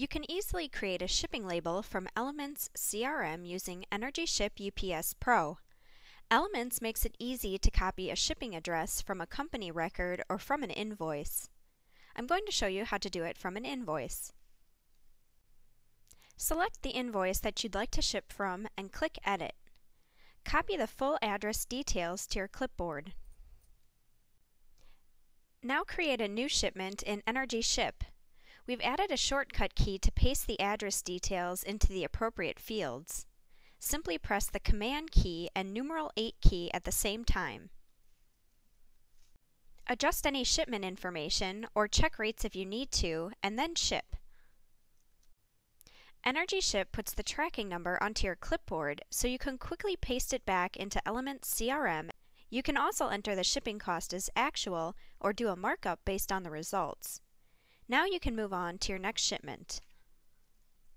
You can easily create a shipping label from Elements CRM using NRGship UPS Pro. Elements makes it easy to copy a shipping address from a company record or from an invoice. I'm going to show you how to do it from an invoice. Select the invoice that you'd like to ship from and click Edit. Copy the full address details to your clipboard. Now create a new shipment in NRGship. We've added a shortcut key to paste the address details into the appropriate fields. Simply press the Command key and numeral 8 key at the same time. Adjust any shipment information or check rates if you need to, and then ship. NRGship puts the tracking number onto your clipboard so you can quickly paste it back into Elements CRM. You can also enter the shipping cost as actual or do a markup based on the results. Now you can move on to your next shipment.